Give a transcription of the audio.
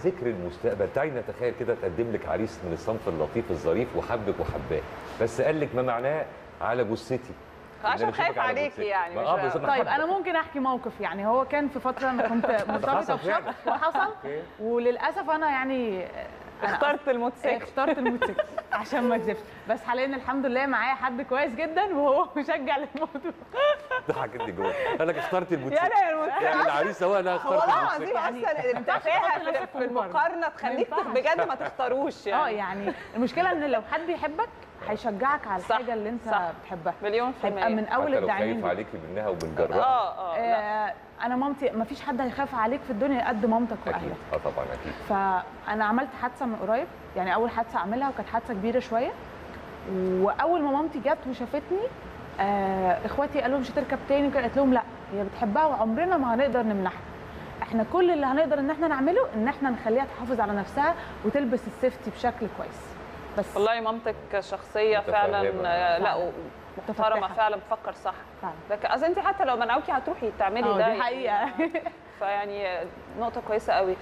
ذكر المستقبل تعالي نتخيل كده تقدم لك عريس من الصنف اللطيف الظريف وحبك وحباه بس قال لك ما معناه على جثتي عشان إن أنا خايف جثتي. يعني، مش. بالظبط طيب حبك. أنا ممكن أحكي موقف يعني هو كان في فترة أنا كنت مرتبطة. بشخص وحصل. وللأسف أنا يعني اخترت الموتوسيكل اخترت الموتوسيكل عشان ما اكذبش. بس حاليا الحمد لله معايا حد كويس جدا وهو مشجع للموضوع. ضحكت لي جوه. قال لك اخترت الموتوسيكل يعني يعني العريس هو أنا اخترت والله العظيم أصلا التفاهه في- في المقارنة تخليك. بجد ما تختاروش آه يعني يعني المشكلة إن لو حد بيحبك هيشجعك على صح، الحاجة اللي أنت صح. بتحبها. مليون في هيبقى من المية اول الداعمين خايف ليك. عليكي منها وبنجربها. آه آه لا. آه، أنا مامتي ما فيش حد هيخاف عليك في الدنيا قد مامتك أكيد. واهلك آه طبعا أكيد. فأنا عملت حادثة من قريب. يعني أول حادثة أعملها وكانت حادثة كبيرة شوية وأول ما مامتي جت وشافتني آه إخواتي قالوا مش هتركب تاني وكده قلت لهم لا هي بتحبها وعمرنا ما هنقدر نمنعها إحنا كل اللي هنقدر إن إحنا نعمله إن إحنا نخليها تحافظ على نفسها وتلبس السيفتي بشكل كويس بس والله مامتك شخصية. فعلا آه، لا. محترمه. فعلا بتفكر صح فعلا لكن أصل أنت حتى لو منعوكي هتروحي تعملي آه ده دي. حقيقة فيعني نقطة كويسة قوي